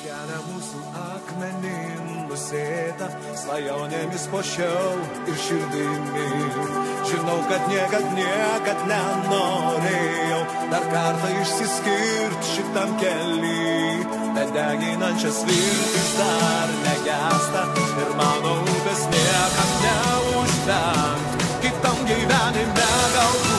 Žemė mūsų akmenim nusėta, svajonėmis pošiau ir širdimi. Žinau, kad niekad, niekad nenorėjau dar kartą išsiskirti šitam keliui, bet deginančias viltis dar negesta ir mano upės niekam neužtenka kitam gyvenime.